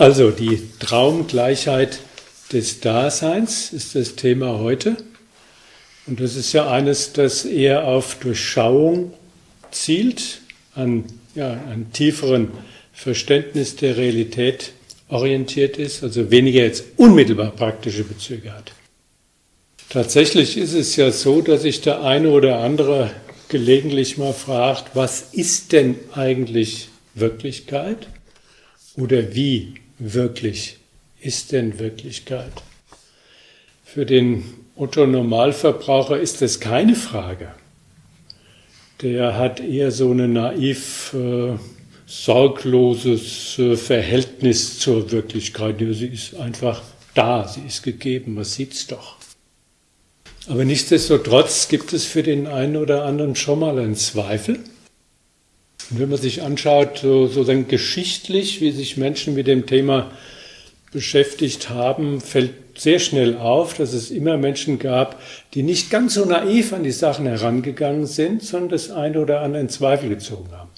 Also die Traumgleichheit des Daseins ist das Thema heute. Und das ist ja eines, das eher auf Durchschauung zielt, an ja, an tieferen Verständnis der Realität orientiert ist, also weniger jetzt unmittelbar praktische Bezüge hat. Tatsächlich ist es ja so, dass sich der eine oder andere gelegentlich mal fragt, was ist denn eigentlich Wirklichkeit? Oder wie wirklich ist denn Wirklichkeit? Für den Otto Normalverbraucher ist das keine Frage. Der hat eher so ein naiv äh, sorgloses äh, Verhältnis zur Wirklichkeit. Ja, sie ist einfach da, sie ist gegeben, man sieht's doch. Aber nichtsdestotrotz gibt es für den einen oder anderen schon mal einen Zweifel. Und wenn man sich anschaut, so, dann geschichtlich, wie sich Menschen mit dem Thema beschäftigt haben, fällt sehr schnell auf, dass es immer Menschen gab, die nicht ganz so naiv an die Sachen herangegangen sind, sondern das eine oder andere in Zweifel gezogen haben.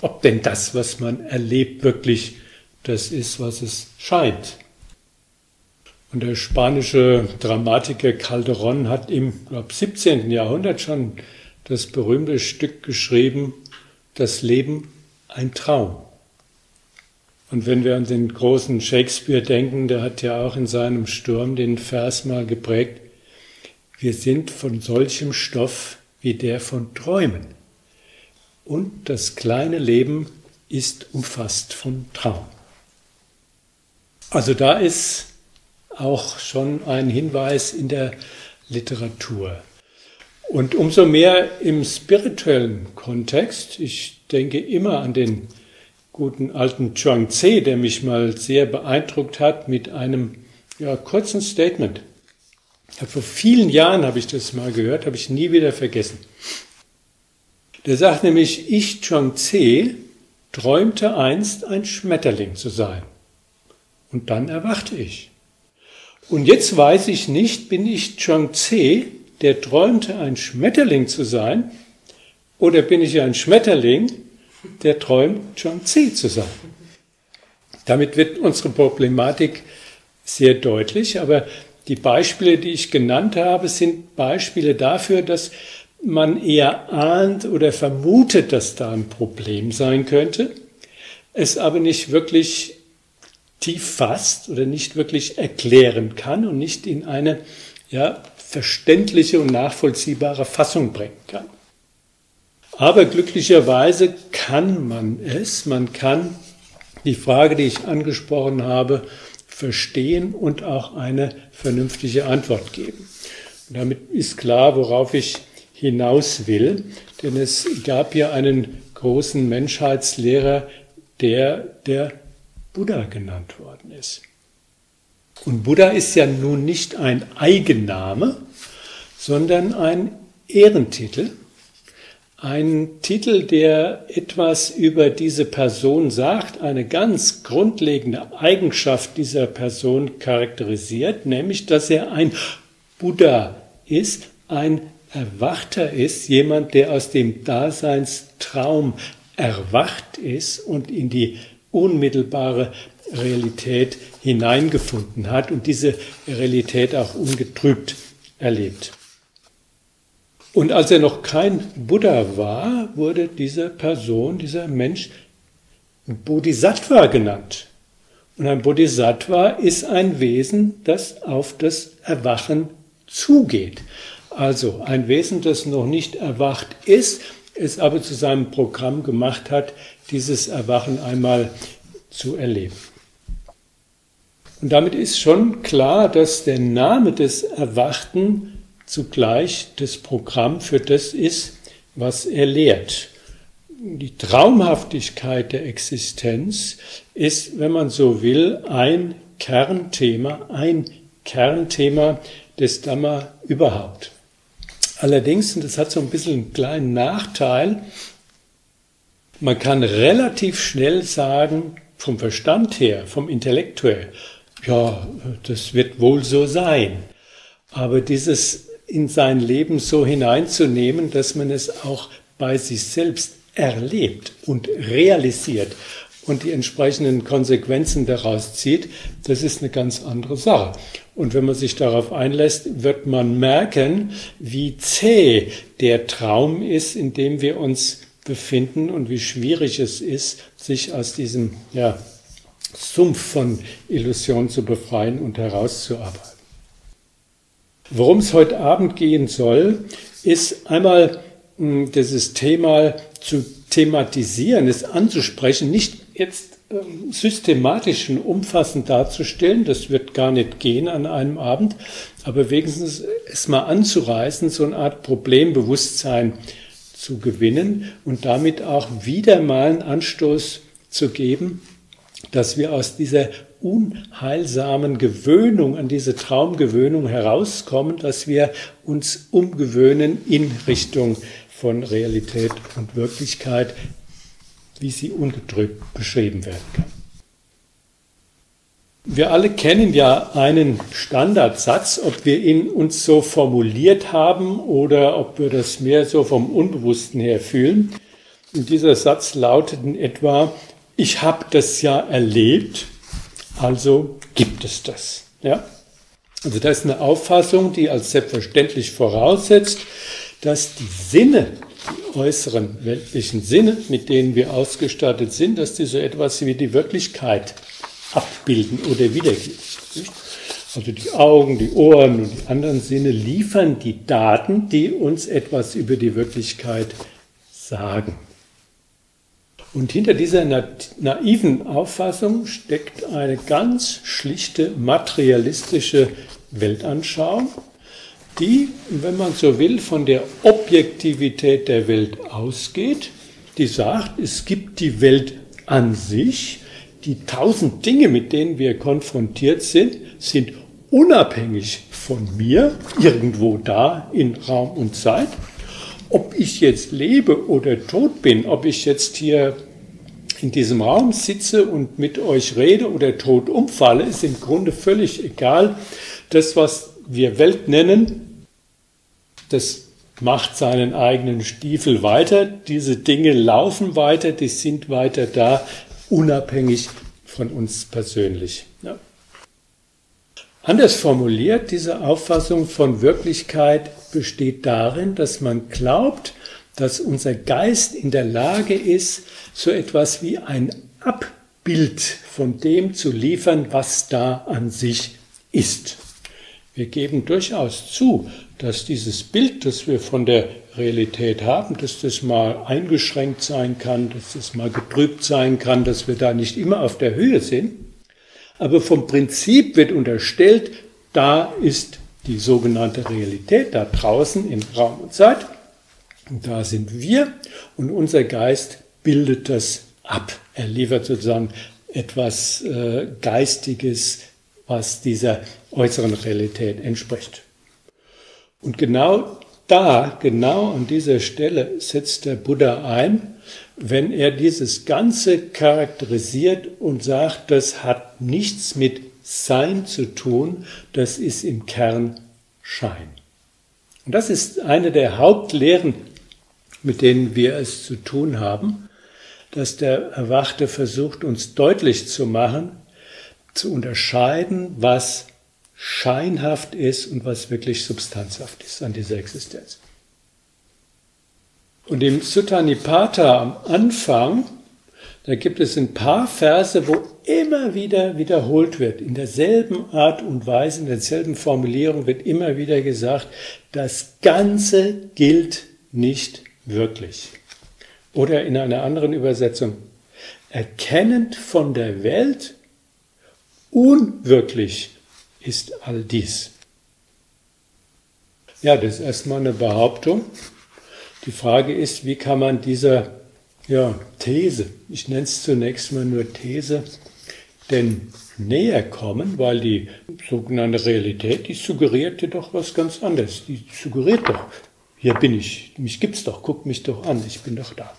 Ob denn das, was man erlebt, wirklich das ist, was es scheint. Und der spanische Dramatiker Calderón hat im glaub, 17. Jahrhundert schon das berühmte Stück geschrieben, Das Leben ein Traum. Und wenn wir an den großen Shakespeare denken, der hat ja auch in seinem Sturm den Vers mal geprägt, wir sind von solchem Stoff wie der von Träumen. Und das kleine Leben ist umfasst von Traum. Also da ist auch schon ein Hinweis in der Literatur. Und umso mehr im spirituellen Kontext, ich denke immer an den guten alten Chuang Tse, der mich mal sehr beeindruckt hat mit einem ja, kurzen Statement. Vor vielen Jahren habe ich das mal gehört, habe ich nie wieder vergessen. Der sagt nämlich, ich, Chuang Tse, träumte einst ein Schmetterling zu sein. Und dann erwachte ich. Und jetzt weiß ich nicht, bin ich Chuang Tse, der träumte ein Schmetterling zu sein, oder bin ich ein Schmetterling, der träumt, John C. zu sein. Damit wird unsere Problematik sehr deutlich, aber die Beispiele, die ich genannt habe, sind Beispiele dafür, dass man eher ahnt oder vermutet, dass da ein Problem sein könnte, es aber nicht wirklich tief fasst oder nicht wirklich erklären kann und nicht in eine ja, verständliche und nachvollziehbare Fassung bringen kann. Aber glücklicherweise kann man es, man kann die Frage, die ich angesprochen habe, verstehen und auch eine vernünftige Antwort geben. Und damit ist klar, worauf ich hinaus will, denn es gab ja einen großen Menschheitslehrer, der der Buddha genannt worden ist. Und Buddha ist ja nun nicht ein Eigenname, sondern ein Ehrentitel. Ein Titel, der etwas über diese Person sagt, eine ganz grundlegende Eigenschaft dieser Person charakterisiert, nämlich dass er ein Buddha ist, ein Erwachter ist, jemand, der aus dem Daseinstraum erwacht ist und in die unmittelbare Realität hineingefunden hat und diese Realität auch ungetrübt erlebt. Und als er noch kein Buddha war, wurde diese Person, dieser Mensch Bodhisattva genannt. Und ein Bodhisattva ist ein Wesen, das auf das Erwachen zugeht. Also ein Wesen, das noch nicht erwacht ist, es aber zu seinem Programm gemacht hat, dieses Erwachen einmal zu erleben. Und damit ist schon klar, dass der Name des Erwachten zugleich das Programm für das ist, was er lehrt. Die Traumhaftigkeit der Existenz ist, wenn man so will, ein Kernthema, ein Kernthema des Dhamma überhaupt. Allerdings, und das hat so ein bisschen einen kleinen Nachteil, man kann relativ schnell sagen, vom Verstand her, vom Intellektuell, ja, das wird wohl so sein. Aber dieses in sein Leben so hineinzunehmen, dass man es auch bei sich selbst erlebt und realisiert und die entsprechenden Konsequenzen daraus zieht, das ist eine ganz andere Sache. Und wenn man sich darauf einlässt, wird man merken, wie zäh der Traum ist, in dem wir uns befinden und wie schwierig es ist, sich aus diesem ja, Sumpf von Illusion zu befreien und herauszuarbeiten. Worum es heute Abend gehen soll, ist einmal hm, dieses Thema zu thematisieren, es anzusprechen, nicht jetzt ähm, systematisch und umfassend darzustellen, das wird gar nicht gehen an einem Abend, aber wenigstens es mal anzureißen, so eine Art Problembewusstsein zu gewinnen und damit auch wieder mal einen Anstoß zu geben, dass wir aus dieser unheilsamen Gewöhnung, an diese Traumgewöhnung herauskommen, dass wir uns umgewöhnen in Richtung von Realität und Wirklichkeit, wie sie ungetrübt beschrieben werden kann. Wir alle kennen ja einen Standardsatz, ob wir ihn uns so formuliert haben oder ob wir das mehr so vom Unbewussten her fühlen. Und dieser Satz lautet in etwa, ich habe das ja erlebt, also gibt es das. Ja? Also das ist eine Auffassung, die als selbstverständlich voraussetzt, dass die Sinne, die äußeren weltlichen Sinne, mit denen wir ausgestattet sind, dass die so etwas wie die Wirklichkeit abbilden oder wiedergeben. Also die Augen, die Ohren und die anderen Sinne liefern die Daten, die uns etwas über die Wirklichkeit sagen. Und hinter dieser naiven Auffassung steckt eine ganz schlichte materialistische Weltanschauung, die, wenn man so will, von der Objektivität der Welt ausgeht, die sagt, es gibt die Welt an sich, die tausend Dinge, mit denen wir konfrontiert sind, sind unabhängig von mir, irgendwo da in Raum und Zeit. Ob ich jetzt lebe oder tot bin, ob ich jetzt hier in diesem Raum sitze und mit euch rede oder tot umfalle, ist im Grunde völlig egal. Das, was wir Welt nennen, das macht seinen eigenen Stiefel weiter. Diese Dinge laufen weiter, die sind weiter da, unabhängig von uns persönlich. Anders formuliert, diese Auffassung von Wirklichkeit besteht darin, dass man glaubt, dass unser Geist in der Lage ist, so etwas wie ein Abbild von dem zu liefern, was da an sich ist. Wir geben durchaus zu, dass dieses Bild, das wir von der Realität haben, dass das mal eingeschränkt sein kann, dass das mal getrübt sein kann, dass wir da nicht immer auf der Höhe sind. Aber vom Prinzip wird unterstellt, da ist die sogenannte Realität, da draußen in Raum und Zeit. Und da sind wir und unser Geist bildet das ab. Er liefert sozusagen etwas äh, Geistiges, was dieser äußeren Realität entspricht. Und genau da, genau an dieser Stelle setzt der Buddha ein, wenn er dieses Ganze charakterisiert und sagt, das hat nichts mit Sein zu tun, das ist im Kern Schein. Und das ist eine der Hauptlehren, mit denen wir es zu tun haben, dass der Erwachte versucht, uns deutlich zu machen, zu unterscheiden, was scheinhaft ist und was wirklich substanzhaft ist an dieser Existenz. Und im Sutta Nipata am Anfang, da gibt es ein paar Verse, wo immer wieder wiederholt wird, in derselben Art und Weise, in derselben Formulierung wird immer wieder gesagt, das Ganze gilt nicht wirklich. Oder in einer anderen Übersetzung, erkennend von der Welt unwirklich ist all dies? Ja, das ist erstmal eine Behauptung. Die Frage ist, wie kann man dieser ja, These, ich nenne es zunächst mal nur These, denn näher kommen, weil die sogenannte Realität, die suggeriert dir doch was ganz anderes. Die suggeriert doch, hier bin ich, mich gibt's doch, guck mich doch an, ich bin doch da.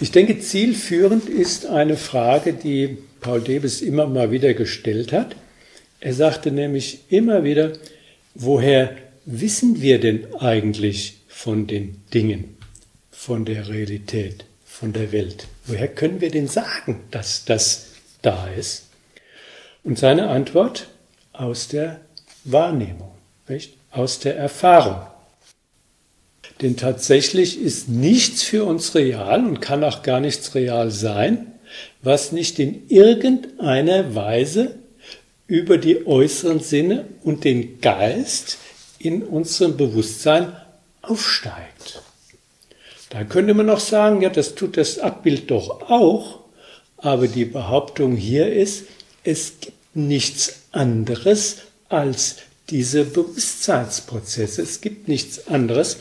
Ich denke, zielführend ist eine Frage, die Paul Debes immer mal wieder gestellt hat. Er sagte nämlich immer wieder, woher wissen wir denn eigentlich von den Dingen, von der Realität, von der Welt? Woher können wir denn sagen, dass das da ist? Und seine Antwort aus der Wahrnehmung, nicht? aus der Erfahrung. Denn tatsächlich ist nichts für uns real und kann auch gar nichts real sein, was nicht in irgendeiner Weise über die äußeren Sinne und den Geist in unserem Bewusstsein aufsteigt. Da könnte man noch sagen, ja, das tut das Abbild doch auch, aber die Behauptung hier ist, es gibt nichts anderes als diese Bewusstseinsprozesse. Es gibt nichts anderes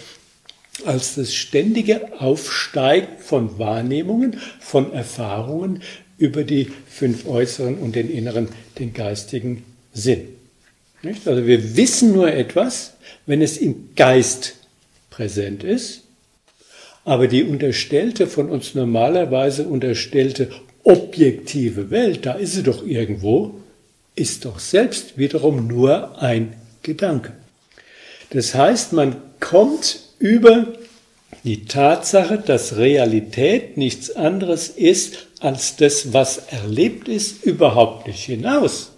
als das ständige Aufsteigen von Wahrnehmungen, von Erfahrungen über die fünf äußeren und den inneren, den geistigen Sinn. Nicht? Also wir wissen nur etwas, wenn es im Geist präsent ist, aber die unterstellte, von uns normalerweise unterstellte objektive Welt, da ist sie doch irgendwo, ist doch selbst wiederum nur ein Gedanke. Das heißt, man kommt über die Tatsache, dass Realität nichts anderes ist als das, was erlebt ist, überhaupt nicht hinaus.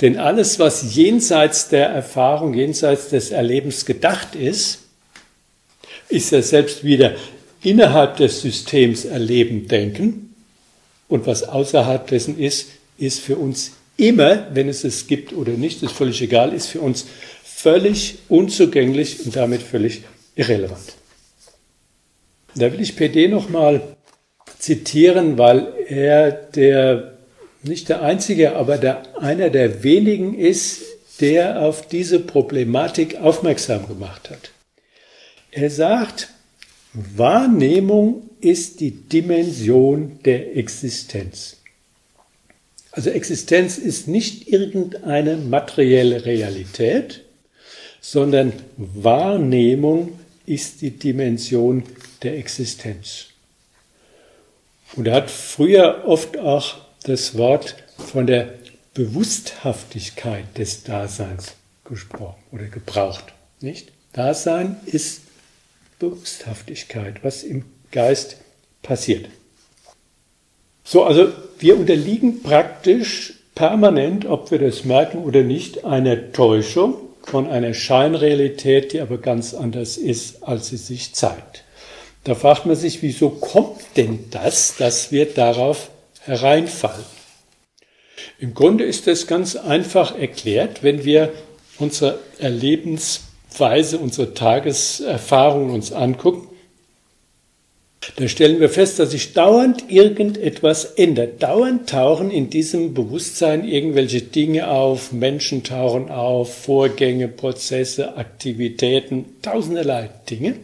Denn alles, was jenseits der Erfahrung, jenseits des Erlebens gedacht ist, ist ja selbst wieder innerhalb des Systems erleben, denken. Und was außerhalb dessen ist, ist für uns immer, wenn es es gibt oder nicht, ist völlig egal, ist für uns völlig unzugänglich und damit völlig irrelevant. Da will ich PD nochmal zitieren, weil er der, nicht der einzige, aber der, einer der wenigen ist, der auf diese Problematik aufmerksam gemacht hat. Er sagt, Wahrnehmung ist die Dimension der Existenz. Also Existenz ist nicht irgendeine materielle Realität, sondern Wahrnehmung ist die Dimension der Existenz. Und er hat früher oft auch das Wort von der Bewussthaftigkeit des Daseins gesprochen oder gebraucht. Nicht? Dasein ist Bewussthaftigkeit, was im Geist passiert. So, also wir unterliegen praktisch permanent, ob wir das merken oder nicht, einer Täuschung von einer Scheinrealität, die aber ganz anders ist, als sie sich zeigt. Da fragt man sich, wieso kommt denn das, dass wir darauf hereinfallen? Im Grunde ist das ganz einfach erklärt, wenn wir unsere Erlebensweise, unsere Tageserfahrungen uns angucken da stellen wir fest, dass sich dauernd irgendetwas ändert. Dauernd tauchen in diesem Bewusstsein irgendwelche Dinge auf, Menschen tauchen auf, Vorgänge, Prozesse, Aktivitäten, tausenderlei Dinge.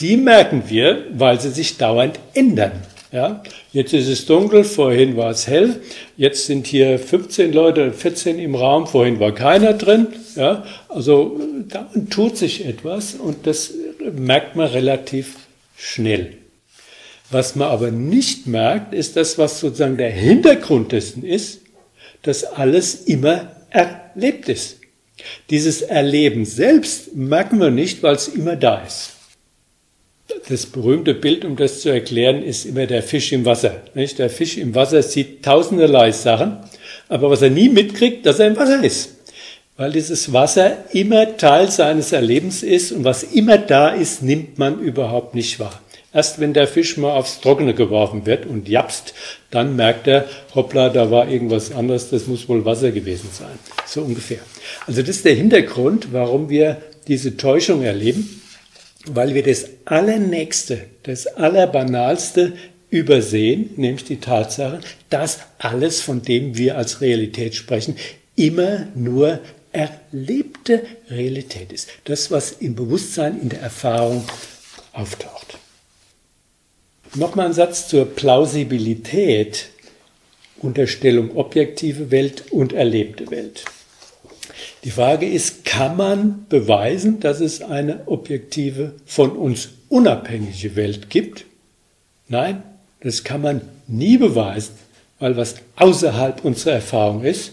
Die merken wir, weil sie sich dauernd ändern. Ja, jetzt ist es dunkel, vorhin war es hell, jetzt sind hier 15 Leute, 14 im Raum, vorhin war keiner drin. Ja, also dauernd tut sich etwas und das merkt man relativ schnell. Was man aber nicht merkt, ist das, was sozusagen der Hintergrund dessen ist, dass alles immer erlebt ist. Dieses Erleben selbst merken wir nicht, weil es immer da ist. Das berühmte Bild, um das zu erklären, ist immer der Fisch im Wasser. Nicht? Der Fisch im Wasser sieht tausenderlei Sachen, aber was er nie mitkriegt, dass er im Wasser ist. Weil dieses Wasser immer Teil seines Erlebens ist und was immer da ist, nimmt man überhaupt nicht wahr. Erst wenn der Fisch mal aufs Trockene geworfen wird und japst, dann merkt er, hoppla, da war irgendwas anderes, das muss wohl Wasser gewesen sein. So ungefähr. Also das ist der Hintergrund, warum wir diese Täuschung erleben, weil wir das Allernächste, das Allerbanalste übersehen, nämlich die Tatsache, dass alles, von dem wir als Realität sprechen, immer nur erlebte Realität ist. Das, was im Bewusstsein, in der Erfahrung auftaucht. Nochmal ein Satz zur Plausibilität. Unterstellung objektive Welt und erlebte Welt. Die Frage ist, kann man beweisen, dass es eine objektive, von uns unabhängige Welt gibt? Nein, das kann man nie beweisen, weil was außerhalb unserer Erfahrung ist,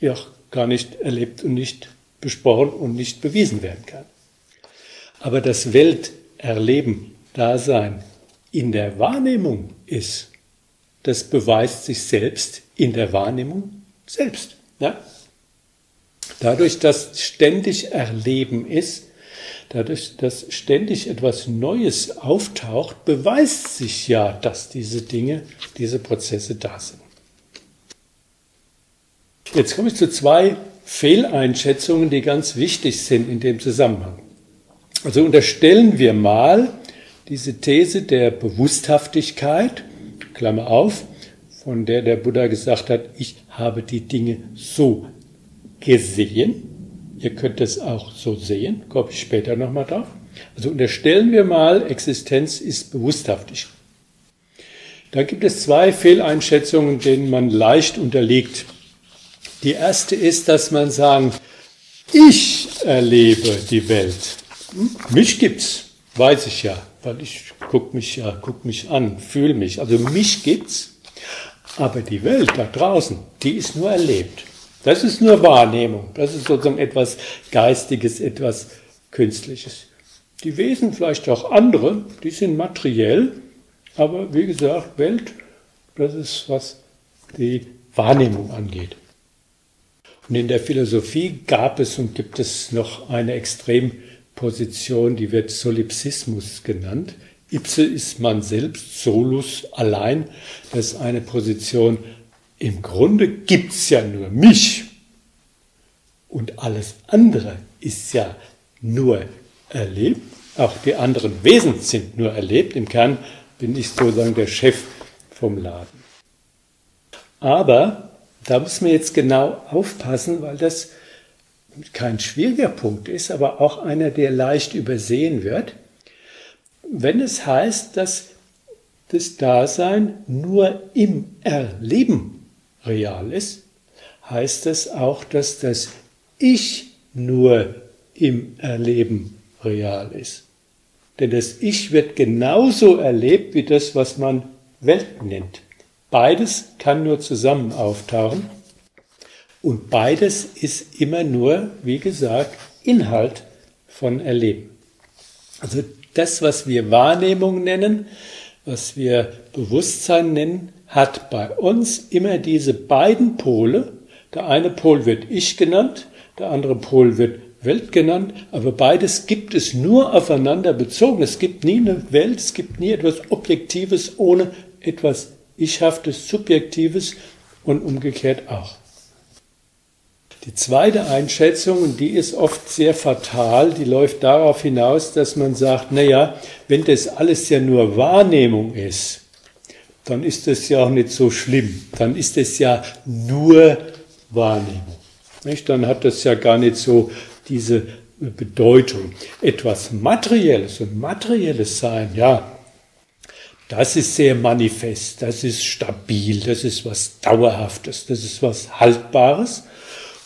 ja gar nicht erlebt und nicht besprochen und nicht bewiesen werden kann. Aber das Welterleben, Dasein in der Wahrnehmung ist, das beweist sich selbst in der Wahrnehmung selbst. Ja? Dadurch, dass ständig Erleben ist, dadurch, dass ständig etwas Neues auftaucht, beweist sich ja, dass diese Dinge, diese Prozesse da sind. Jetzt komme ich zu zwei Fehleinschätzungen, die ganz wichtig sind in dem Zusammenhang. Also unterstellen wir mal diese These der Bewussthaftigkeit, Klammer auf, von der der Buddha gesagt hat, ich habe die Dinge so gesehen. Ihr könnt es auch so sehen, komme ich später nochmal drauf. Also unterstellen wir mal, Existenz ist bewussthaftig. Da gibt es zwei Fehleinschätzungen, denen man leicht unterliegt. Die erste ist, dass man sagen, ich erlebe die Welt. Hm? Mich gibt's, weiß ich ja, weil ich guck mich ja, guck mich an, fühle mich. Also mich gibt's, aber die Welt da draußen, die ist nur erlebt. Das ist nur Wahrnehmung. Das ist sozusagen etwas Geistiges, etwas Künstliches. Die Wesen, vielleicht auch andere, die sind materiell, aber wie gesagt, Welt, das ist, was die Wahrnehmung angeht. Und in der Philosophie gab es und gibt es noch eine Extremposition, die wird Solipsismus genannt. Ipse ist man selbst, Solus allein. Das ist eine Position, im Grunde gibt es ja nur mich. Und alles andere ist ja nur erlebt. Auch die anderen Wesen sind nur erlebt. Im Kern bin ich sozusagen der Chef vom Laden. Aber da muss man jetzt genau aufpassen, weil das kein schwieriger Punkt ist, aber auch einer, der leicht übersehen wird. Wenn es heißt, dass das Dasein nur im Erleben real ist, heißt es auch, dass das Ich nur im Erleben real ist. Denn das Ich wird genauso erlebt wie das, was man Welt nennt. Beides kann nur zusammen auftauchen und beides ist immer nur, wie gesagt, Inhalt von Erleben. Also das, was wir Wahrnehmung nennen, was wir Bewusstsein nennen, hat bei uns immer diese beiden Pole. Der eine Pol wird Ich genannt, der andere Pol wird Welt genannt, aber beides gibt es nur aufeinander bezogen. Es gibt nie eine Welt, es gibt nie etwas Objektives ohne etwas Ichhaftes, Subjektives und umgekehrt auch. Die zweite Einschätzung, und die ist oft sehr fatal, die läuft darauf hinaus, dass man sagt, naja, wenn das alles ja nur Wahrnehmung ist, dann ist das ja auch nicht so schlimm. Dann ist es ja nur Wahrnehmung. Nicht? Dann hat das ja gar nicht so diese Bedeutung. Etwas Materielles und materielles Sein, ja, das ist sehr manifest, das ist stabil, das ist was Dauerhaftes, das ist was Haltbares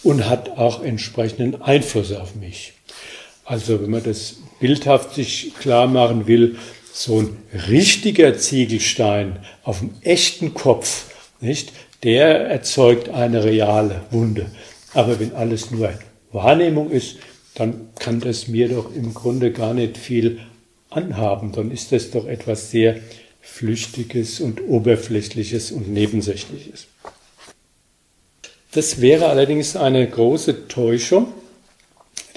und hat auch entsprechenden Einfluss auf mich. Also wenn man das bildhaft sich klar machen will, so ein richtiger Ziegelstein auf dem echten Kopf, nicht, der erzeugt eine reale Wunde. Aber wenn alles nur Wahrnehmung ist, dann kann das mir doch im Grunde gar nicht viel anhaben. Dann ist das doch etwas sehr Flüchtiges und Oberflächliches und Nebensächliches. Das wäre allerdings eine große Täuschung,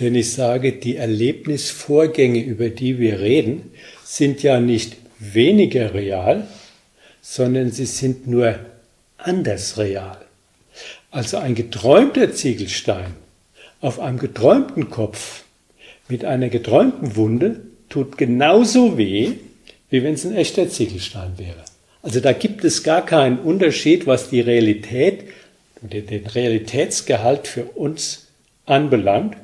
denn ich sage, die Erlebnisvorgänge, über die wir reden, sind ja nicht weniger real, sondern sie sind nur anders real. Also ein geträumter Ziegelstein auf einem geträumten Kopf mit einer geträumten Wunde tut genauso weh, wie wenn es ein echter Ziegelstein wäre. Also da gibt es gar keinen Unterschied, was die Realität, den Realitätsgehalt für uns anbelangt,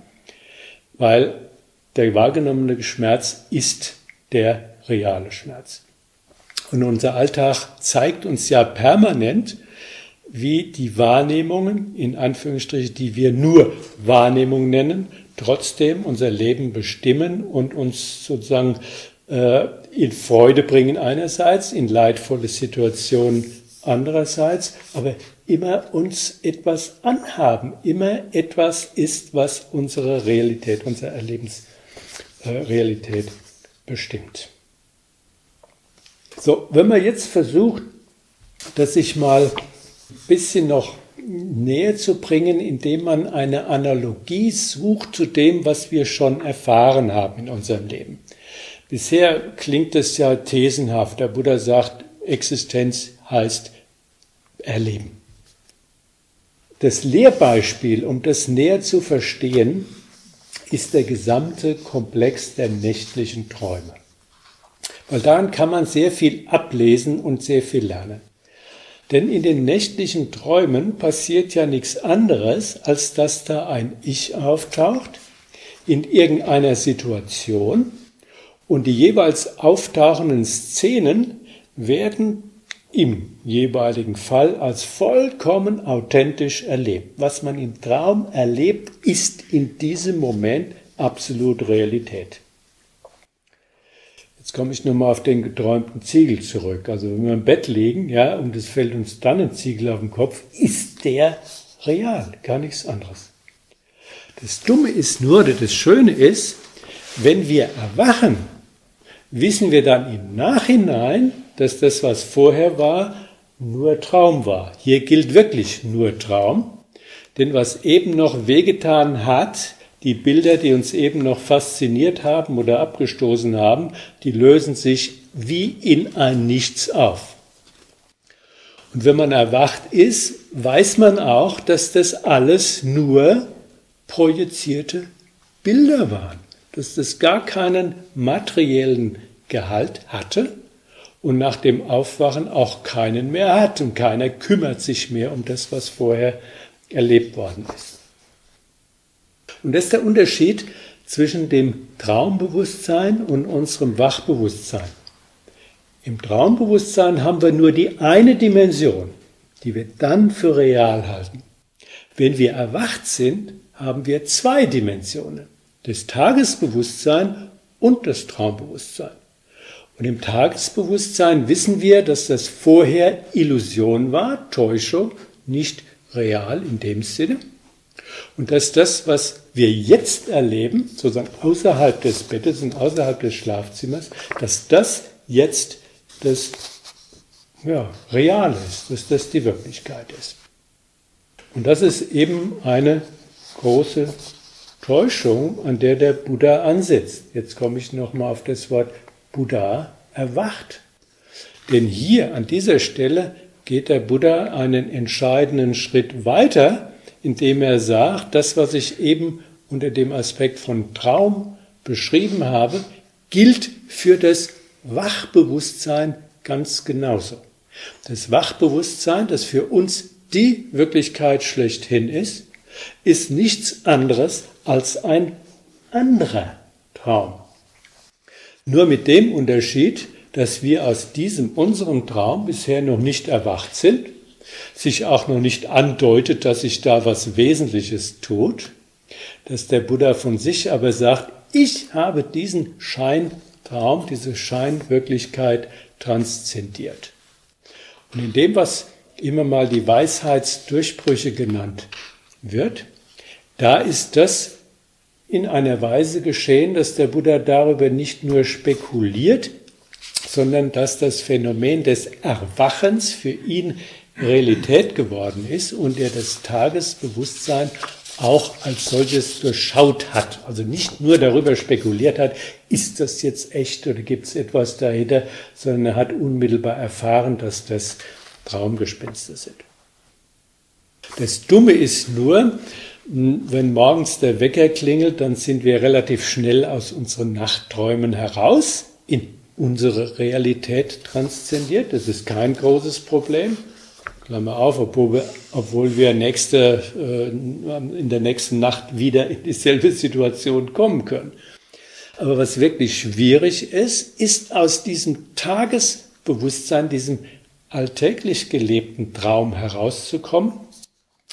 weil der wahrgenommene Schmerz ist der reale Schmerz. Und unser Alltag zeigt uns ja permanent, wie die Wahrnehmungen, in Anführungsstrichen, die wir nur Wahrnehmung nennen, trotzdem unser Leben bestimmen und uns sozusagen äh, in Freude bringen einerseits, in leidvolle Situationen andererseits, aber immer uns etwas anhaben, immer etwas ist, was unsere Realität, unsere Erlebensrealität bestimmt. So, wenn man jetzt versucht, das sich mal ein bisschen noch näher zu bringen, indem man eine Analogie sucht zu dem, was wir schon erfahren haben in unserem Leben. Bisher klingt es ja thesenhaft. Der Buddha sagt, Existenz heißt Erleben. Das Lehrbeispiel, um das näher zu verstehen, ist der gesamte Komplex der nächtlichen Träume. Weil daran kann man sehr viel ablesen und sehr viel lernen. Denn in den nächtlichen Träumen passiert ja nichts anderes, als dass da ein Ich auftaucht in irgendeiner Situation und die jeweils auftauchenden Szenen werden im jeweiligen Fall als vollkommen authentisch erlebt. Was man im Traum erlebt, ist in diesem Moment absolut Realität. Jetzt komme ich nochmal auf den geträumten Ziegel zurück. Also wenn wir im Bett liegen, ja, und es fällt uns dann ein Ziegel auf den Kopf, ist der real, gar nichts anderes. Das Dumme ist nur, oder das Schöne ist, wenn wir erwachen, wissen wir dann im Nachhinein, dass das, was vorher war, nur Traum war. Hier gilt wirklich nur Traum, denn was eben noch wehgetan hat, die Bilder, die uns eben noch fasziniert haben oder abgestoßen haben, die lösen sich wie in ein Nichts auf. Und wenn man erwacht ist, weiß man auch, dass das alles nur projizierte Bilder waren, dass das gar keinen materiellen Gehalt hatte und nach dem Aufwachen auch keinen mehr hat und keiner kümmert sich mehr um das, was vorher erlebt worden ist. Und das ist der Unterschied zwischen dem Traumbewusstsein und unserem Wachbewusstsein. Im Traumbewusstsein haben wir nur die eine Dimension, die wir dann für real halten. Wenn wir erwacht sind, haben wir zwei Dimensionen, das Tagesbewusstsein und das Traumbewusstsein. Und im Tagesbewusstsein wissen wir, dass das vorher Illusion war, Täuschung, nicht real in dem Sinne. Und dass das, was wir jetzt erleben, sozusagen außerhalb des Bettes und außerhalb des Schlafzimmers, dass das jetzt das ja, Real ist, dass das die Wirklichkeit ist. Und das ist eben eine große Täuschung, an der der Buddha ansetzt. Jetzt komme ich nochmal auf das Wort Buddha erwacht. Denn hier an dieser Stelle geht der Buddha einen entscheidenden Schritt weiter indem er sagt, das, was ich eben unter dem Aspekt von Traum beschrieben habe, gilt für das Wachbewusstsein ganz genauso. Das Wachbewusstsein, das für uns die Wirklichkeit schlechthin ist, ist nichts anderes als ein anderer Traum. Nur mit dem Unterschied, dass wir aus diesem unserem Traum bisher noch nicht erwacht sind sich auch noch nicht andeutet, dass sich da was Wesentliches tut, dass der Buddha von sich aber sagt, ich habe diesen Scheintraum, diese Scheinwirklichkeit transzendiert. Und in dem, was immer mal die Weisheitsdurchbrüche genannt wird, da ist das in einer Weise geschehen, dass der Buddha darüber nicht nur spekuliert, sondern dass das Phänomen des Erwachens für ihn Realität geworden ist und er das Tagesbewusstsein auch als solches durchschaut hat. Also nicht nur darüber spekuliert hat, ist das jetzt echt oder gibt es etwas dahinter, sondern er hat unmittelbar erfahren, dass das Traumgespenster sind. Das Dumme ist nur, wenn morgens der Wecker klingelt, dann sind wir relativ schnell aus unseren Nachtträumen heraus, in unsere Realität transzendiert. Das ist kein großes Problem. Klammer auf, obwohl wir, nächste, äh, in der nächsten Nacht wieder in dieselbe Situation kommen können. Aber was wirklich schwierig ist, ist aus diesem Tagesbewusstsein, diesem alltäglich gelebten Traum herauszukommen,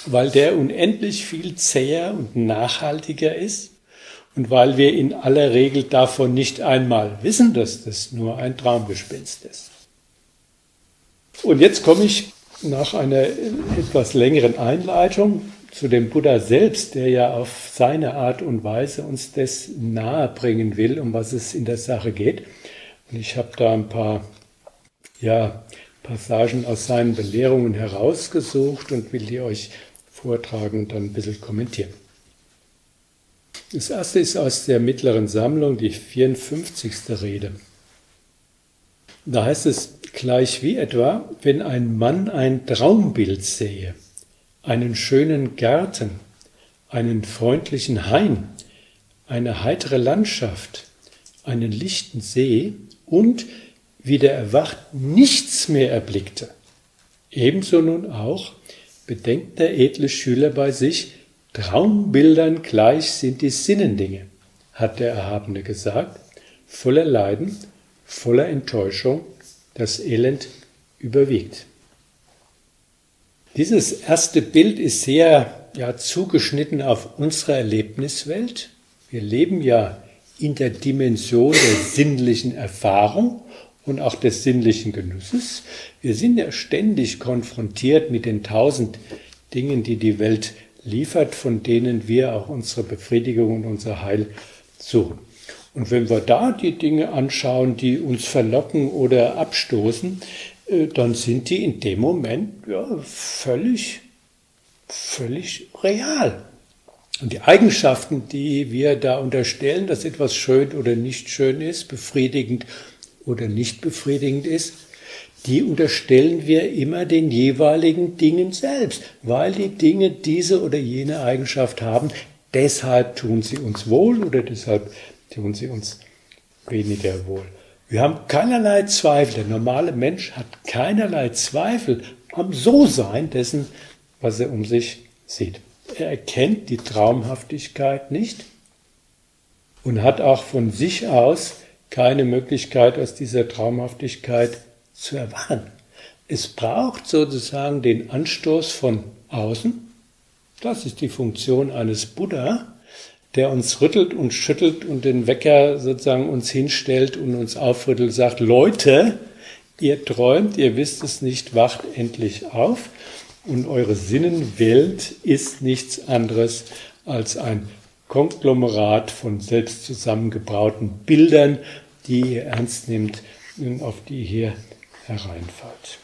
weil der unendlich viel zäher und nachhaltiger ist und weil wir in aller Regel davon nicht einmal wissen, dass das nur ein Traumgespinst ist. Und jetzt komme ich nach einer etwas längeren Einleitung zu dem Buddha selbst, der ja auf seine Art und Weise uns das nahe bringen will, um was es in der Sache geht. Und ich habe da ein paar ja, Passagen aus seinen Belehrungen herausgesucht und will die euch vortragen und dann ein bisschen kommentieren. Das erste ist aus der mittleren Sammlung, die 54. Rede. Da heißt es gleich wie etwa, wenn ein Mann ein Traumbild sehe, einen schönen Garten, einen freundlichen Hain, eine heitere Landschaft, einen lichten See und, wie der erwacht, nichts mehr erblickte. Ebenso nun auch bedenkt der edle Schüler bei sich, Traumbildern gleich sind die Sinnendinge, hat der Erhabene gesagt, voller Leiden, voller Enttäuschung, das Elend überwiegt. Dieses erste Bild ist sehr ja, zugeschnitten auf unsere Erlebniswelt. Wir leben ja in der Dimension der sinnlichen Erfahrung und auch des sinnlichen Genusses. Wir sind ja ständig konfrontiert mit den tausend Dingen, die die Welt liefert, von denen wir auch unsere Befriedigung und unser Heil suchen. Und wenn wir da die Dinge anschauen, die uns verlocken oder abstoßen, äh, dann sind die in dem Moment ja, völlig, völlig real. Und die Eigenschaften, die wir da unterstellen, dass etwas schön oder nicht schön ist, befriedigend oder nicht befriedigend ist, die unterstellen wir immer den jeweiligen Dingen selbst, weil die Dinge diese oder jene Eigenschaft haben. Deshalb tun sie uns wohl oder deshalb tun sie uns weniger wohl. Wir haben keinerlei Zweifel. Der normale Mensch hat keinerlei Zweifel am So-Sein dessen, was er um sich sieht. Er erkennt die Traumhaftigkeit nicht und hat auch von sich aus keine Möglichkeit, aus dieser Traumhaftigkeit zu erwachen. Es braucht sozusagen den Anstoß von außen. Das ist die Funktion eines Buddha, der uns rüttelt und schüttelt und den Wecker sozusagen uns hinstellt und uns aufrüttelt, sagt, Leute, ihr träumt, ihr wisst es nicht, wacht endlich auf. Und eure Sinnenwelt ist nichts anderes als ein Konglomerat von selbst zusammengebrauten Bildern, die ihr ernst nimmt und auf die hier hereinfällt.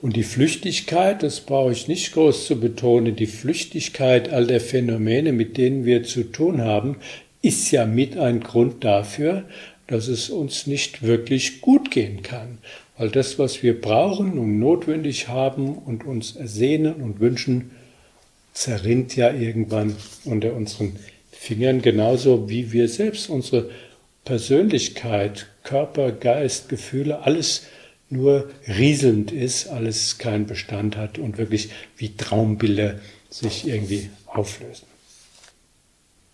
Und die Flüchtigkeit, das brauche ich nicht groß zu betonen, die Flüchtigkeit all der Phänomene, mit denen wir zu tun haben, ist ja mit ein Grund dafür, dass es uns nicht wirklich gut gehen kann. Weil das, was wir brauchen und notwendig haben und uns ersehnen und wünschen, zerrinnt ja irgendwann unter unseren Fingern, genauso wie wir selbst unsere Persönlichkeit, Körper, Geist, Gefühle, alles nur rieselnd ist, alles keinen Bestand hat und wirklich wie Traumbilder sich irgendwie auflösen.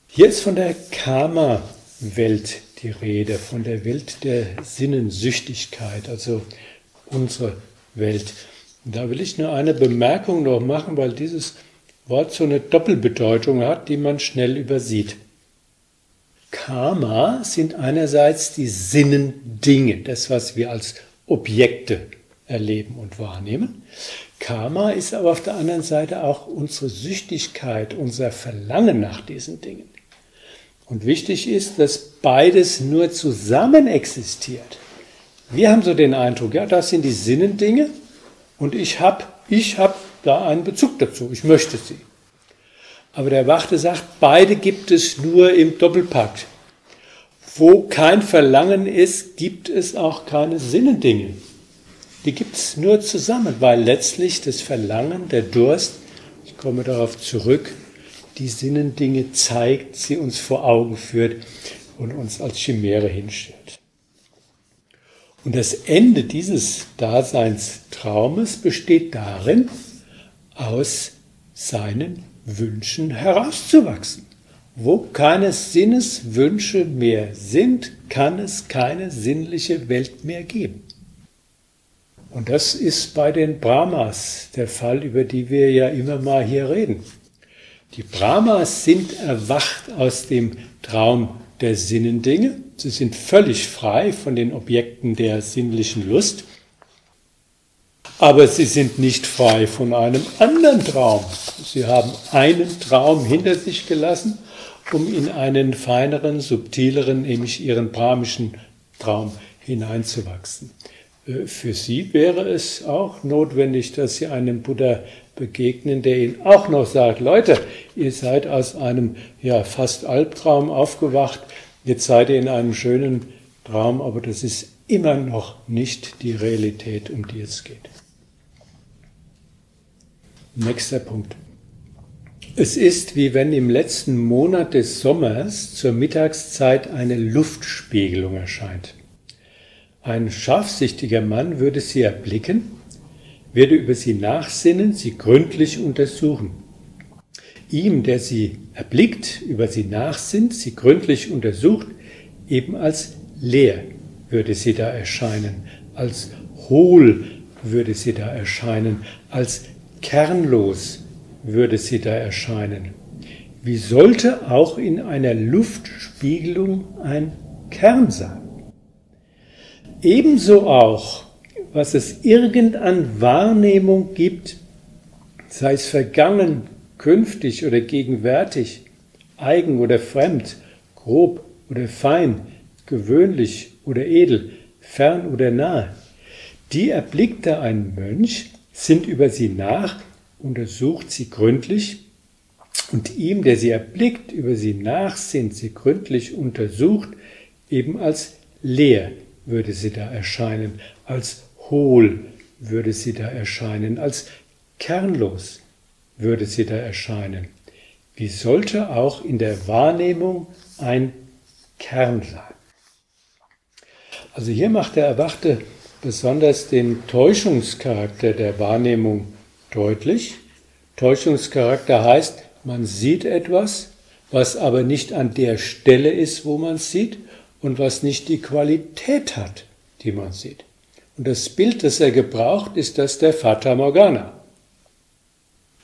Hier ist von der Karma-Welt die Rede, von der Welt der Sinnensüchtigkeit, also unsere Welt. Da will ich nur eine Bemerkung noch machen, weil dieses Wort so eine Doppelbedeutung hat, die man schnell übersieht. Karma sind einerseits die Sinnendinge, das, was wir als Objekte erleben und wahrnehmen. Karma ist aber auf der anderen Seite auch unsere Süchtigkeit, unser Verlangen nach diesen Dingen. Und wichtig ist, dass beides nur zusammen existiert. Wir haben so den Eindruck, ja, das sind die Sinnendinge und ich habe ich hab da einen Bezug dazu, ich möchte sie. Aber der Wachte sagt, beide gibt es nur im Doppelpakt. Wo kein Verlangen ist, gibt es auch keine Sinnendinge. Die gibt es nur zusammen, weil letztlich das Verlangen, der Durst, ich komme darauf zurück, die Sinnendinge zeigt, sie uns vor Augen führt und uns als Chimäre hinstellt. Und das Ende dieses Daseinstraumes besteht darin, aus seinen Wünschen herauszuwachsen. Wo keine Sinneswünsche mehr sind, kann es keine sinnliche Welt mehr geben. Und das ist bei den Brahmas der Fall, über die wir ja immer mal hier reden. Die Brahmas sind erwacht aus dem Traum der Sinnendinge. Sie sind völlig frei von den Objekten der sinnlichen Lust. Aber sie sind nicht frei von einem anderen Traum. Sie haben einen Traum hinter sich gelassen um in einen feineren, subtileren, nämlich ihren brahmischen Traum hineinzuwachsen. Äh, für sie wäre es auch notwendig, dass sie einem Buddha begegnen, der ihnen auch noch sagt, Leute, ihr seid aus einem ja fast Albtraum aufgewacht, jetzt seid ihr in einem schönen Traum, aber das ist immer noch nicht die Realität, um die es geht. Nächster Punkt. Es ist wie wenn im letzten Monat des Sommers zur Mittagszeit eine Luftspiegelung erscheint. Ein scharfsichtiger Mann würde sie erblicken, werde über sie nachsinnen, sie gründlich untersuchen. Ihm, der sie erblickt, über sie nachsinnt, sie gründlich untersucht, eben als leer würde sie da erscheinen, als hohl würde sie da erscheinen, als kernlos würde sie da erscheinen. Wie sollte auch in einer Luftspiegelung ein Kern sein? Ebenso auch, was es irgend an Wahrnehmung gibt, sei es vergangen, künftig oder gegenwärtig, eigen oder fremd, grob oder fein, gewöhnlich oder edel, fern oder nahe, die erblickte ein Mönch, sind über sie nach, untersucht sie gründlich, und ihm, der sie erblickt, über sie nachsinnt, sie gründlich untersucht, eben als leer würde sie da erscheinen, als hohl würde sie da erscheinen, als kernlos würde sie da erscheinen. Wie sollte auch in der Wahrnehmung ein Kern sein? Also hier macht der Erwachte besonders den Täuschungscharakter der Wahrnehmung deutlich. Täuschungscharakter heißt, man sieht etwas, was aber nicht an der Stelle ist, wo man es sieht und was nicht die Qualität hat, die man sieht. Und das Bild, das er gebraucht, ist das der Fata Morgana.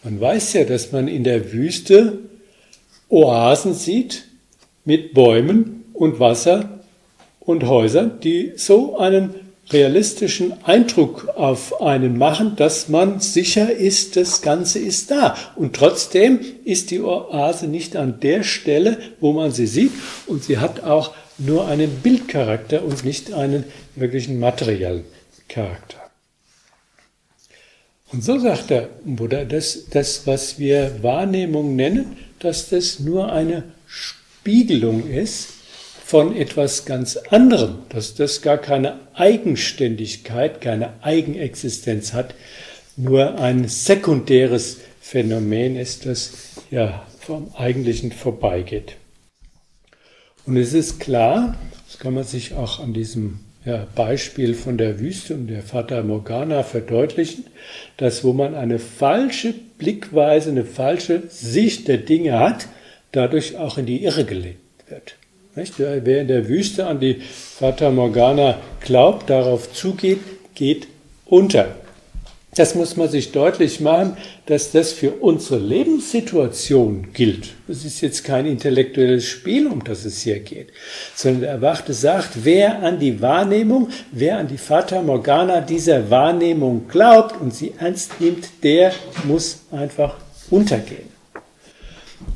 Man weiß ja, dass man in der Wüste Oasen sieht mit Bäumen und Wasser und Häusern, die so einen realistischen Eindruck auf einen machen, dass man sicher ist, das Ganze ist da. Und trotzdem ist die Oase nicht an der Stelle, wo man sie sieht. Und sie hat auch nur einen Bildcharakter und nicht einen wirklichen materiellen Charakter. Und so sagt der Buddha, dass das, was wir Wahrnehmung nennen, dass das nur eine Spiegelung ist von etwas ganz anderem, dass das gar keine Eigenständigkeit, keine Eigenexistenz hat, nur ein sekundäres Phänomen ist, das ja vom Eigentlichen vorbeigeht. Und es ist klar, das kann man sich auch an diesem ja, Beispiel von der Wüste und der Fata Morgana verdeutlichen, dass wo man eine falsche Blickweise, eine falsche Sicht der Dinge hat, dadurch auch in die Irre gelegt wird. Nicht? Wer in der Wüste an die Fata Morgana glaubt, darauf zugeht, geht unter. Das muss man sich deutlich machen, dass das für unsere Lebenssituation gilt. Das ist jetzt kein intellektuelles Spiel, um das es hier geht, sondern der Erwachte sagt, wer an die Wahrnehmung, wer an die Fata Morgana dieser Wahrnehmung glaubt und sie ernst nimmt, der muss einfach untergehen.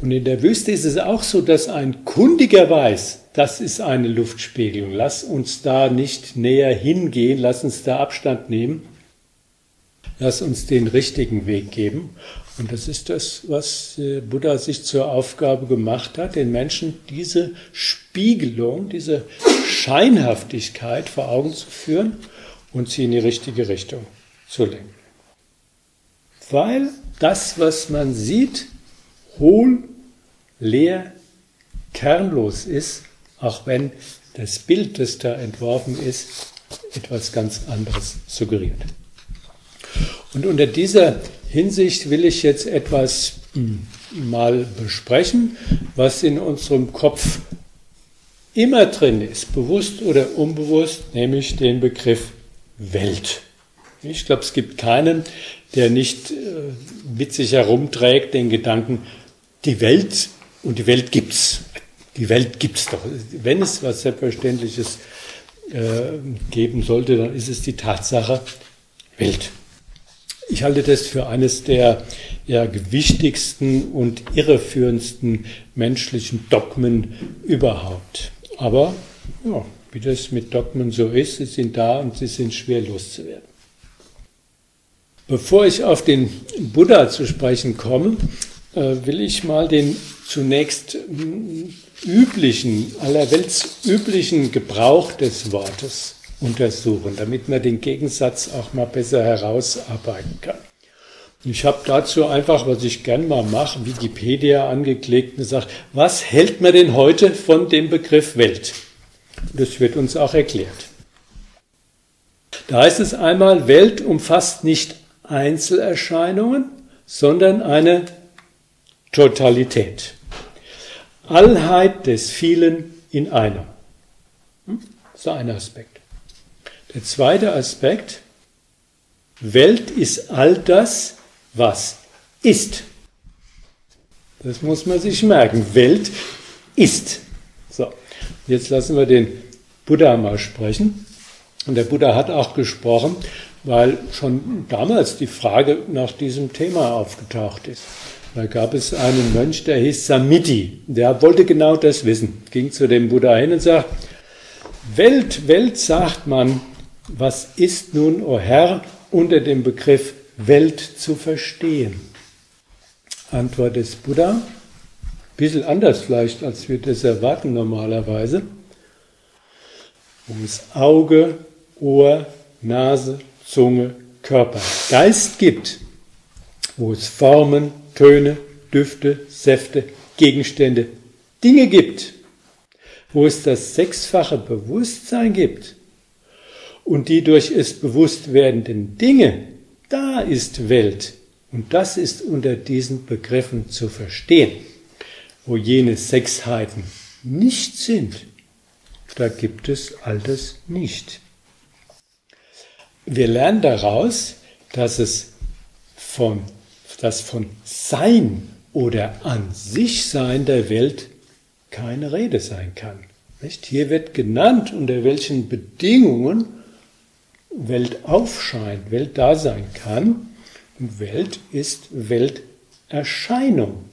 Und in der Wüste ist es auch so, dass ein Kundiger weiß, das ist eine Luftspiegelung. Lass uns da nicht näher hingehen, lass uns da Abstand nehmen. Lass uns den richtigen Weg geben. Und das ist das, was äh, Buddha sich zur Aufgabe gemacht hat, den Menschen diese Spiegelung, diese Scheinhaftigkeit vor Augen zu führen und sie in die richtige Richtung zu lenken. Weil das, was man sieht, hohl, leer, kernlos ist, auch wenn das Bild, das da entworfen ist, etwas ganz anderes suggeriert. Und unter dieser Hinsicht will ich jetzt etwas hm, mal besprechen, was in unserem Kopf immer drin ist, bewusst oder unbewusst, nämlich den Begriff Welt. Ich glaube, es gibt keinen, der nicht äh, mit sich herumträgt den Gedanken, die Welt und die Welt gibt's. Die Welt gibt's doch. Wenn es was Selbstverständliches äh, geben sollte, dann ist es die Tatsache Welt. Ich halte das für eines der ja, gewichtigsten und irreführendsten menschlichen Dogmen überhaupt. Aber ja, wie das mit Dogmen so ist. Sie sind da und sie sind schwer loszuwerden. Bevor ich auf den Buddha zu sprechen komme, will ich mal den zunächst mm, üblichen, allerwelts üblichen Gebrauch des Wortes untersuchen, damit man den Gegensatz auch mal besser herausarbeiten kann. Ich habe dazu einfach, was ich gern mal mache, Wikipedia angeklickt und gesagt, was hält man denn heute von dem Begriff Welt? Das wird uns auch erklärt. Da heißt es einmal, Welt umfasst nicht Einzelerscheinungen, sondern eine Totalität. Allheit des vielen in einem. Hm? Das ist ein Aspekt. Der zweite Aspekt, Welt ist all das, was ist. Das muss man sich merken. Welt ist. So, jetzt lassen wir den Buddha mal sprechen. Und der Buddha hat auch gesprochen, weil schon damals die Frage nach diesem Thema aufgetaucht ist. Da gab es einen Mönch, der hieß Samiti. Der wollte genau das wissen. Ging zu dem Buddha hin und sagt, Welt, Welt sagt man, was ist nun, o oh Herr, unter dem Begriff Welt zu verstehen? Antwort des Buddha, bisschen anders vielleicht, als wir das erwarten normalerweise, wo es Auge, Ohr, Nase, Zunge, Körper, Geist gibt, wo es Formen, Töne, Düfte, Säfte, Gegenstände, Dinge gibt, wo es das sechsfache Bewusstsein gibt und die durch es bewusst werdenden Dinge da ist Welt. Und das ist unter diesen Begriffen zu verstehen. Wo jene Sechsheiten nicht sind, da gibt es all das nicht. Wir lernen daraus, dass es von, dass von Sein oder an sich Sein der Welt keine Rede sein kann. Nicht? Hier wird genannt, unter welchen Bedingungen Welt aufscheint, Welt da sein kann. Und Welt ist Welterscheinung.